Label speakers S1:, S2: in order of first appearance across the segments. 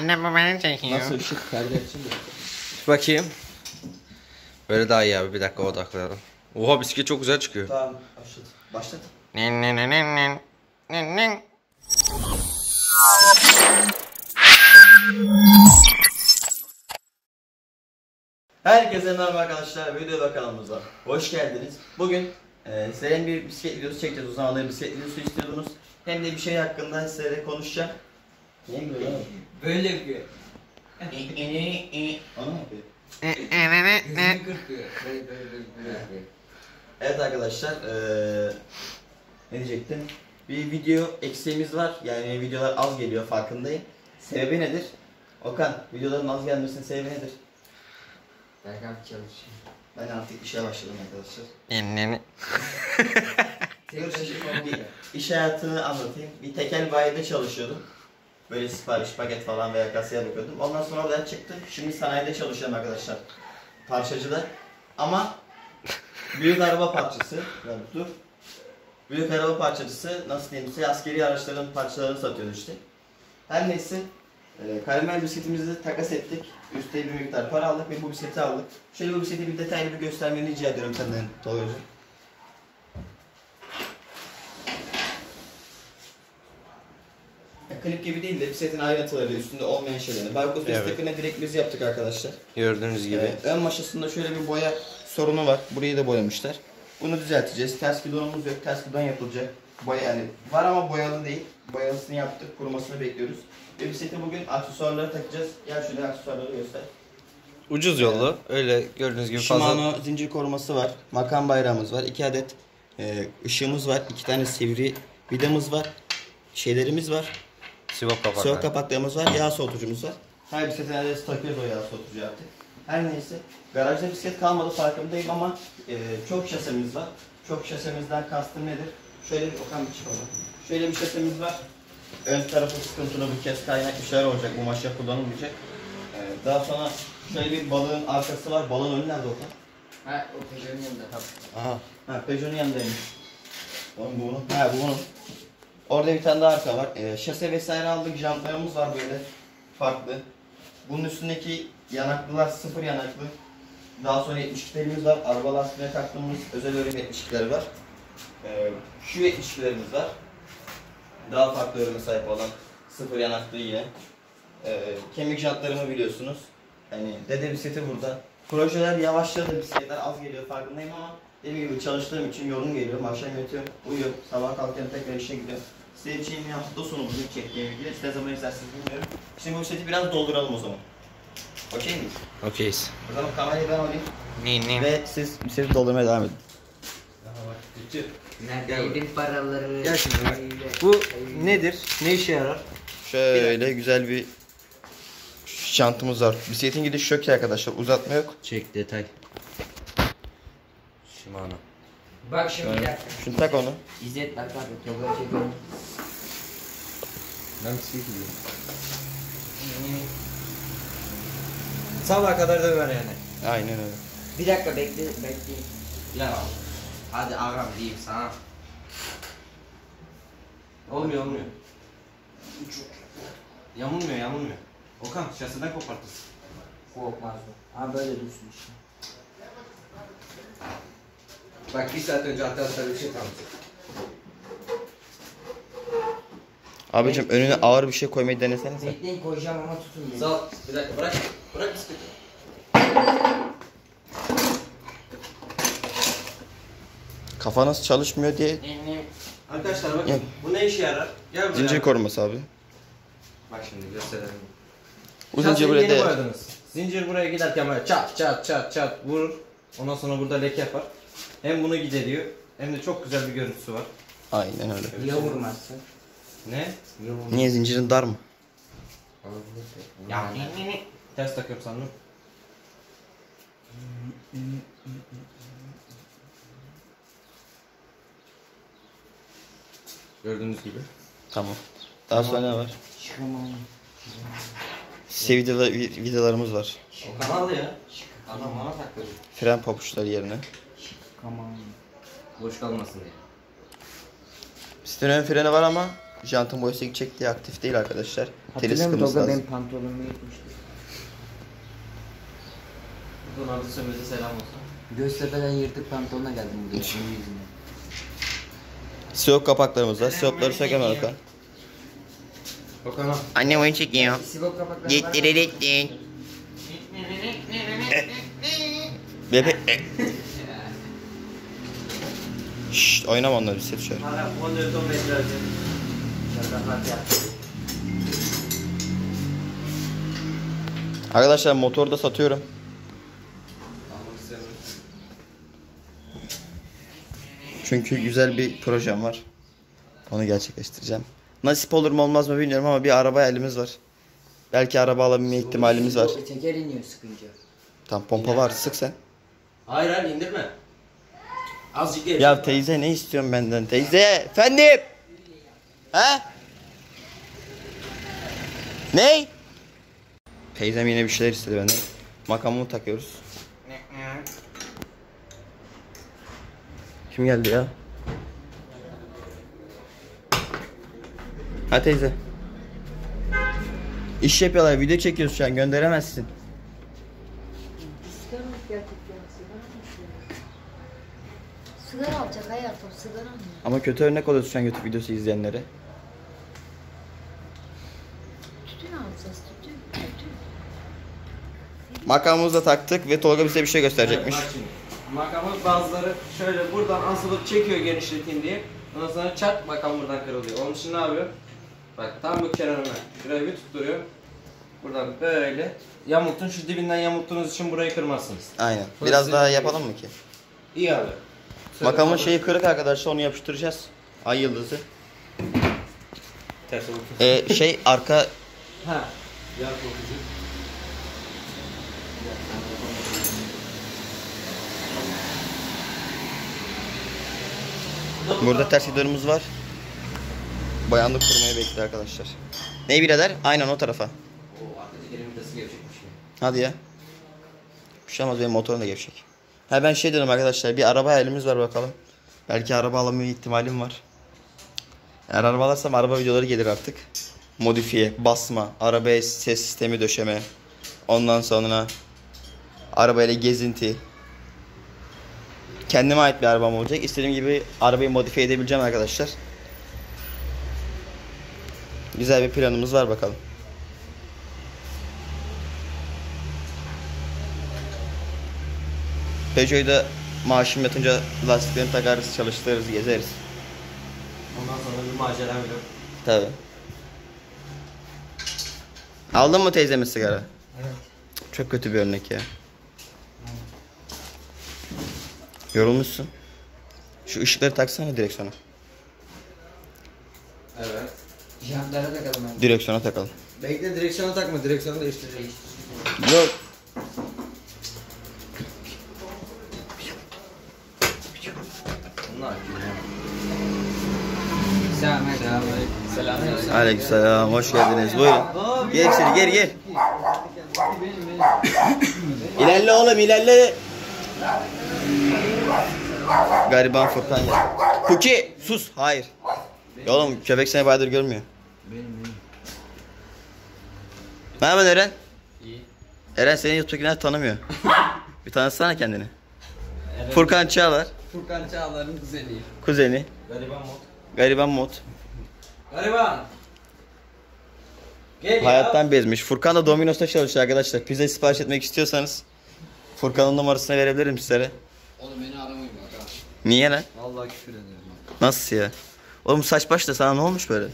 S1: Annem beni çekiyor.
S2: Nasıl ışık perde açayım da.
S1: Bakayım. Böyle daha iyi abi bir dakika odaklayalım. Oha bisiklet çok güzel çıkıyor.
S2: Tamam başlat. Başlat.
S1: Nin nin nin nin nin.
S2: Herkese merhaba arkadaşlar. Video kanalımıza hoş geldiniz. Bugün e, size hem bir bisiklet videosu çekeceğiz. Uzun zamandır bisiklet videosu istiyordunuz. Hem de bir şey hakkında size konuşacağım. Niye böyle oğlum?
S3: Böyle yapıyor.
S2: Onu mu yapıyor?
S3: Yüzünü kırpıyor. Böyle böyle böyle böyle yapıyor.
S2: Evet arkadaşlar, eee ne diyecektim? Bir video eksiğimiz var. Yani videolar az geliyor farkındayım. Sebebi nedir? Okan, videoların az gelmesinin sebebi nedir?
S3: Berk abi çalışıyor.
S2: Ben artık işe başladım arkadaşlar.
S1: Nin.
S2: bir iş hayatını anlatayım. Bir tekel bayide çalışıyordum. Böyle sipariş, paket falan veya kasaya bakıyordum. Ondan sonra oradan çıktım. Şimdi sanayide çalışıyorum arkadaşlar. Parçacıda. Ama büyük araba parçası. Yani dur. Büyük araba parçacısı nasıl diyeyim size askeri araçların parçalarını satıyoruz işte. Her neyse. E, karamel bisikletimizi takas ettik. Üstte bir miktar para aldık ve bu bisikleti aldık. Şöyle bu bisikleti bir detaylı bir göstermeni rica ediyorum senden Tolga'cığım. Klip gibi değil de bisikletin ayrıntıları, üstünde olmayan şeylerini. Barkos
S1: Evet.
S2: evet. direkt biz yaptık arkadaşlar.
S1: Gördüğünüz gibi.
S2: Evet, ön maşasında şöyle bir boya sorunu var. Burayı da boyamışlar. Bunu düzelteceğiz. Ters bidonumuz yok. Ters bidon yapılacak. Boya yani var ama boyalı değil. Boyalısını yaptık. Kurumasını bekliyoruz. Ve bisiklete bugün aksesuarları takacağız. Gel şöyle aksesuarları göster.
S1: Ucuz yollu. Öyle gördüğünüz gibi fazla.
S2: Shimano zincir koruması var. Makam bayrağımız var. iki adet e, ışığımız var. iki tane sivri vidamız var. Şeylerimiz var.
S1: Sivop kapaklar.
S2: Soğuk kapaklarımız var, yağ soğutucumuz var. Her bisiklete neredeyse takıyoruz o yağ soğutucuyu artık. Her neyse, garajda bisiklet kalmadı farkındayım ama e, çok şasemiz var. Çok şasemizden kastım nedir? Şöyle bir Okan bir çıkalım. Şöyle bir şasemiz var. Ön tarafı sıkıntılı bir kez kaynak bir şeyler olacak. Bu maşa kullanılmayacak. E, daha sonra şöyle bir balığın arkası var. Balığın önü nerede Okan?
S3: Ha o Peugeot'un yanında.
S1: Aha.
S2: Ha Peugeot'un yanındaymış. Oğlum bu bunun. Ha bu bunun. Orada bir tane daha arka var. Ee, şase vesaire aldık. Jantlarımız var böyle. Farklı. Bunun üstündeki yanaklılar sıfır yanaklı. Daha sonra 72'lerimiz var. Araba lastiğine taktığımız özel öğren 72'ler var. Ee, şu 72'lerimiz var. Daha farklı örüme sahip olan sıfır yanaklı yine. Ee, kemik jantlarımı biliyorsunuz. Hani dede bisikleti burada. Projeler yavaşladı, bisikletler az geliyor farkındayım ama dediğim gibi çalıştığım için yorum geliyor. Akşam yatıyorum, uyuyorum. Sabah kalkıyorum tekrar işe gidiyorum. Size için hafta sonu bugün çektiğim ilgili. Size ne zaman isterseniz bilmiyorum. Şimdi bu bisikleti biraz dolduralım o zaman. Okey miyiz?
S1: Okeyiz.
S2: O zaman kamerayı ben alayım.
S1: Nin nin.
S2: Ve siz bisikleti doldurmaya devam edin.
S3: Nerede yedin paraları?
S1: Gel şimdi bak. Bu nedir? Ne işe yarar?
S2: Şöyle güzel bir şantımız var. Bisikletin gidiş şok arkadaşlar. Uzatma yok.
S1: Çek detay. Shimano.
S3: Bak şimdi bir dakika.
S2: Şunu tak onu.
S3: İzzet Berk abi Tolga'ya çekiyorum.
S1: Ben bisiklet gidiyorum. Sabaha kadar döver yani.
S2: Aynen öyle.
S3: Bir dakika bekle bekle.
S1: Ya hadi ağam diyeyim sana. Olmuyor olmuyor. Yamulmuyor yamulmuyor. Okan şasiden kopartırsın.
S3: Korkmaz bu. Ha böyle dursun işte.
S1: Bak bir saat önce hatta sana bir şey tanıtacak.
S2: Abicim önüne ağır bir şey koymayı denesenize.
S3: Bekleyin koyacağım ama tutun beni.
S1: Sağ ol. Bir dakika bırak. Bırak bisikleti.
S2: Kafanız çalışmıyor diye
S1: Arkadaşlar bakın
S2: Gel.
S1: bu ne işe yarar? Gel buraya.
S2: zincir koruması abi.
S1: Bak şimdi gösterelim.
S2: Bu zincir buraya değer.
S1: Zincir buraya giderken böyle çat çat çat çat vurur. Ondan sonra burada leke yapar. Hem bunu gideriyor hem de çok güzel bir görüntüsü var.
S2: Aynen öyle.
S3: Niye vurmazsın?
S1: Ne?
S3: Niye vurmazsın?
S2: Niye zincirin dar mı?
S1: Ya Ters takıyorum sandım. Gördüğünüz gibi.
S2: Tamam. Daha sonra ne var? Size videolar, videolarımız var.
S1: O kanal ya. Adam bana taktı.
S2: Fren papuçları yerine.
S1: Boş kalmasın diye.
S2: Bisikletin ön freni var ama Jantın boyası gidecek diye aktif değil arkadaşlar. Teli
S3: Hatırlıyor musun
S2: sıkılması
S3: Tolga
S2: lazım.
S3: benim pantolonumu yırtmıştı.
S1: Buradan Arda Sömez'e selam olsun.
S3: Göztepe'den yırtık pantolonla geldim buraya. Senin yüzünden.
S2: Siyop kapaklarımız var. Siyopları sökemem Okan.
S1: Okan'a.
S2: Annem oyun çekiyor.
S3: Sibop kapakları var.
S2: Bebek. Şşt oynama onları bir set şöyle.
S1: Hala 14 15 verdi.
S2: Arkadaşlar motoru da satıyorum. Çünkü güzel bir projem var. Onu gerçekleştireceğim. Nasip olur mu olmaz mı bilmiyorum ama bir araba elimiz var. Belki araba alabilme ihtimalimiz var.
S3: Teker iniyor sıkınca.
S2: Tam pompa var sık sen.
S1: Hayır hayır indirme. Azıcık geri.
S2: Ya teyze ne istiyorsun benden teyze? Efendim? He? Ne? Teyzem yine bir şeyler istedi benden. Makamımı takıyoruz. Kim geldi ya? Ha teyze. İş yapıyorlar, video çekiyoruz şu an, gönderemezsin.
S4: Sigara alacak hayatım sigara mı?
S2: Ama kötü örnek oluyorsun şu an YouTube videosu izleyenlere.
S4: Tütün alacağız tütün. Tütün.
S2: Makamımızı da taktık ve Tolga bize bir şey gösterecekmiş.
S1: Evet, bak şimdi. Makamı bazıları şöyle buradan asılıp çekiyor genişleteyim diye. Ondan sonra çat makam buradan kırılıyor. Onun için ne yapıyor? Bak tam bu kenarına. Şurayı bir tutturuyor. Buradan böyle. Yamultun şu dibinden yamulttuğunuz için burayı kırmazsınız.
S2: Aynen. Biraz daha yapalım mı ki?
S1: İyi abi.
S2: Makamın şeyi kırık arkadaşlar onu yapıştıracağız. Ay yıldızı.
S1: Ters oldu.
S2: Ee, şey arka
S1: Ha. Yar kokucu.
S2: burada ters giderimiz var. Bayanlık kurmaya bekliyor arkadaşlar. Ne birader? Aynen o tarafa.
S1: Oo arkadaki elimin vitesi gevşekmiş ya.
S2: Hadi ya. Bir şey olmaz benim motorum da gevşek. Ha ben şey dedim arkadaşlar bir araba elimiz var bakalım. Belki araba alma ihtimalim var. Eğer araba alırsam araba videoları gelir artık. Modifiye, basma, arabaya ses sistemi döşeme. Ondan sonra arabayla gezinti. Kendime ait bir arabam olacak. İstediğim gibi arabayı modifiye edebileceğim arkadaşlar. Güzel bir planımız var bakalım. Peugeot'u da maaşım yatınca lastiklerini takarız, çalıştırırız, gezeriz.
S1: Ondan sonra bir macera bile.
S2: Tabi. Aldın mı teyzemin sigara?
S3: Evet.
S2: Çok kötü bir örnek ya. Yorulmuşsun. Şu ışıkları taksana direksiyona.
S1: Evet.
S3: Jantlara takalım.
S2: Direksiyona takalım.
S1: Bekle direksiyonu takma direksiyonu değiştireceğiz.
S2: Yok.
S1: Bunlar
S3: Zahmet abi. Selam.
S2: Aleykümselam, hoş geldiniz. Buyurun. Gel içeri, gel gel. İlerle oğlum, ilerle. Gariban Furkan ya. Kuki, sus. Hayır. Ya oğlum köpek seni bayağıdır görmüyor.
S3: Benim benim.
S2: Ne haber Eren?
S1: İyi.
S2: Eren seni YouTube'dakiler tanımıyor. bir tanıtsana kendini. Furkan Çağlar,
S3: Furkan Çağlar'ın kuzeni.
S2: kuzeni.
S1: Gariban mod.
S2: Gariban Mod.
S1: Gariban. Gel ya.
S2: Hayattan bezmiş. Furkan da Domino's'ta çalışıyor arkadaşlar. Pizza sipariş etmek istiyorsanız Furkan'ın numarasını verebilirim sizlere.
S3: Oğlum beni aramayın bak ha.
S2: Niye lan?
S3: Vallahi küfür ederim.
S2: Nasıl ya? Oğlum saç baş da sana ne olmuş böyle?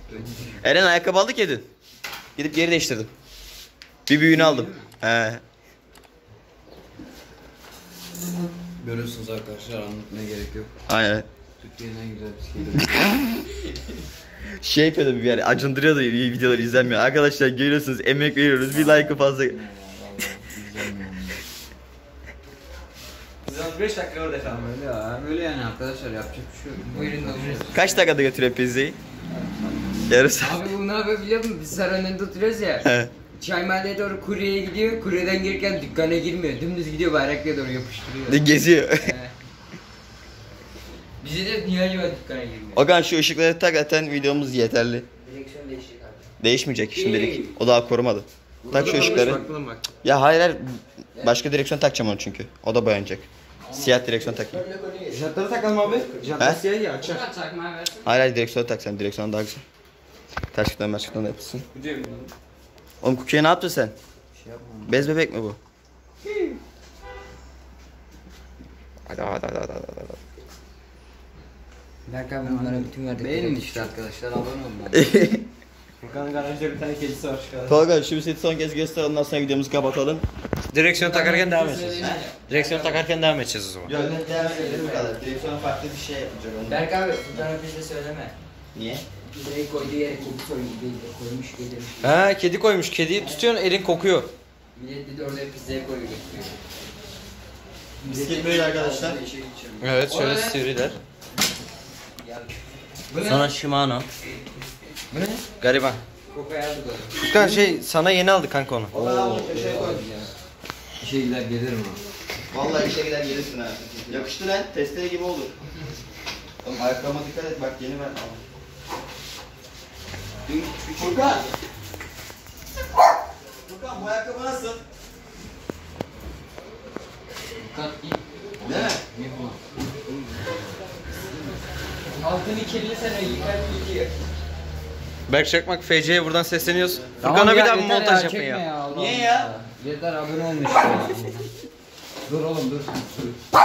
S2: Eren ayakkabı aldık ya dün. Gidip geri değiştirdim. Bir büyüğünü aldım. He.
S3: Görüyorsunuz arkadaşlar anlatmaya gerek yok.
S2: Aynen.
S3: Türkiye'nin en güzel bisikleti.
S2: Şey yapıyordu bir yani acındırıyordu videoları izlenmiyor. Arkadaşlar görüyorsunuz emek veriyoruz. Bir like'ı fazla.
S1: 5 dakika orada kaldı.
S3: Öyle ya. Öyle yani arkadaşlar yapacak bir şey yok. Buyurun da.
S2: Kaç dakikada götürüyor pizzayı? Yarısı.
S3: Abi bu ne yapıyor biliyor musun? Biz sarayın önünde oturuyoruz ya. Çay mahalleye doğru kuryeye gidiyor. Kuryeden girerken dükkana girmiyor. Dümdüz gidiyor bayraklıya doğru yapıştırıyor.
S2: Geziyor.
S5: Bize de acaba dükkana girmiyor?
S2: Okan şu ışıkları tak zaten videomuz yeterli.
S5: Direksiyon değişecek abi.
S2: Değişmeyecek şimdilik. O daha korumadı. Tak şu ışıkları. Ya hayır hayır. Başka direksiyon takacağım onu çünkü. O da boyanacak. Siyah direksiyon takayım.
S3: Jantları takalım abi. Jantlar siyah ya açar.
S2: Hayır hayır direksiyonu tak sen. Direksiyon daha güzel. Ters gitmem ters gitmem yapılsın. Oğlum Cookie'ye ne yaptın sen?
S5: şey
S2: Bez bebek mi bu? Hadi hadi hadi hadi hadi.
S5: Berk abi onlara bütün verdik. Beğenin işte arkadaşlar abone olun.
S3: Furkan'ın garajda bir tane kedisi var şu kadar.
S2: Tolga şu seti son kez göster ondan sonra videomuzu kapatalım.
S1: Direksiyon takarken devam edeceğiz. Direksiyon takarken devam edeceğiz o zaman.
S2: Yok devam edelim bu kadar. Direksiyon farklı bir şey yapacak onu.
S5: Berk abi fotoğrafı bize söyleme.
S2: Niye?
S5: Bize koyduğu yere kedi koymuş, koymuş getirmiş.
S1: Ha kedi koymuş. Kediyi tutuyorsun elin kokuyor.
S5: Millet dedi orada pizzaya koyuyor.
S2: Bisiklet böyle arkadaşlar.
S1: Evet şöyle sivriler. Sonra Shimano.
S5: Bu ne?
S1: Gariban. Furkan şey sana yeni aldı kanka onu.
S2: O da bunu köşeye koy.
S5: İşe gider gelirim ha.
S2: Vallahi işe gider gelirsin ha. Yakıştı lan. Testere gibi olur. Oğlum ayakkabıma dikkat et bak yeni ben aldım. Furkan! Furkan bu ayakkabı nasıl?
S5: Kat iyi.
S2: Değil mi?
S5: Ne bu? Altını kirli sen yıkar gidiyor.
S1: Berk Çakmak FC'ye buradan sesleniyoruz. Furkan'a bir daha bir montaj yapın ya.
S2: Niye ya?
S5: Yeter abone olmuş ya. dur oğlum dur. dur.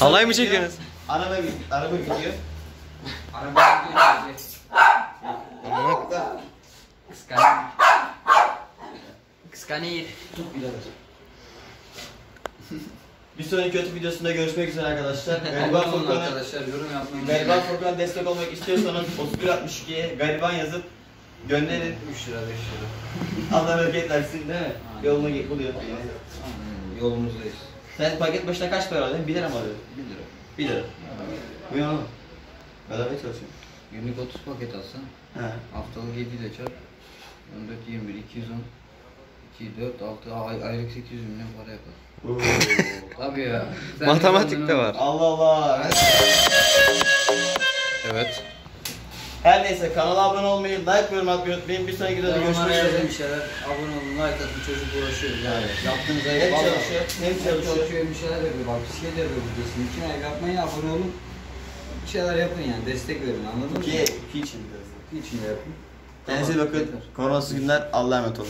S1: Halay mı çekiyorsunuz?
S2: Araba, araba gidiyor.
S5: Araba gidiyor. Kıskanıyor. Kıskanıyor. Tut birader.
S2: Bir sonraki kötü videosunda görüşmek üzere arkadaşlar. Gariban Furkan'a
S5: arkadaşlar yorum yapmayı
S2: Gariban Furkan'a destek olmak istiyorsanız 3162'ye gariban yazıp gönderin.
S5: 3 lira 5 lira.
S2: Allah bereket versin değil mi?
S5: Aynen.
S2: Yolunu git buluyor.
S5: Aynen, Yolumuzdayız.
S2: Sen paket başına kaç para aldın? 1 lira mı alıyorsun?
S5: 1 lira.
S2: 1 lira. Bu ya oğlum. Beraber çalışıyorum.
S5: Günlük 30 paket alsan
S2: He.
S5: haftalık 7 ile çarp. 14 21 210 2 4 6 ay, aylık 800 milyon para yapar. Tabii ya. Sen
S1: Matematik de var.
S2: Allah Allah.
S1: Evet.
S2: Her neyse kanala abone olmayı, like yorum atmayı unutmayın. Bir sonraki videoda görüşmek üzere.
S5: bir şeyler. Abone olun, like atın, çocuk uğraşıyor. Yani yaptığınız
S2: Hem çalışıyor, hem
S5: Hem
S2: çalışıyor.
S5: çalışıyor, bir şeyler yapıyor. Bak bisiklet yapıyor biliyorsun. İki ay yapmayın, abone olun. Bir şeyler yapın yani, destek verin anladın mı?
S2: Ki, ki için biraz.
S5: İki için de yapın.
S2: Kendinize iyi bakın. Koronasız günler. Allah'a emanet olun.